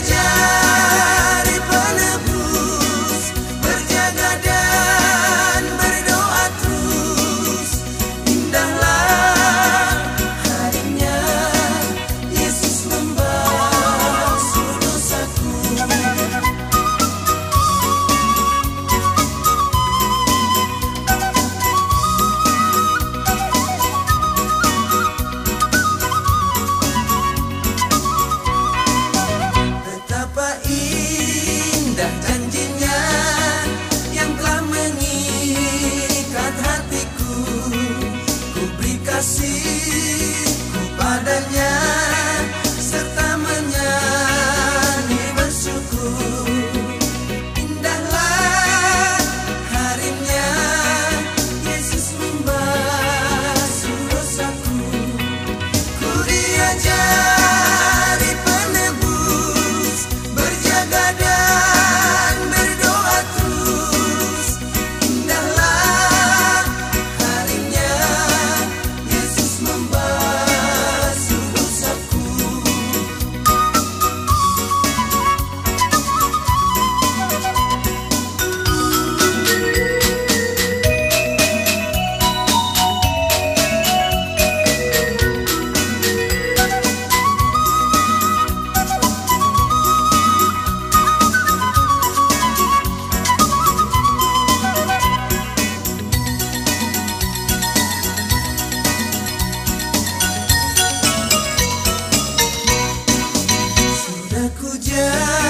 Jaja. just